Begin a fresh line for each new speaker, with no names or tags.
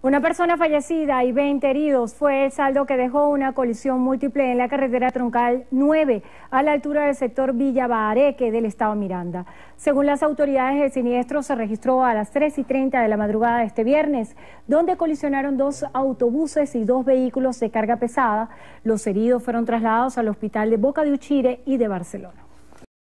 Una persona fallecida y 20 heridos fue el saldo que dejó una colisión múltiple en la carretera troncal 9 a la altura del sector Villa Bahareque del estado Miranda. Según las autoridades, el siniestro se registró a las 3 y 30 de la madrugada de este viernes, donde colisionaron dos autobuses y dos vehículos de carga pesada. Los heridos fueron trasladados al hospital de Boca de Uchire y de Barcelona.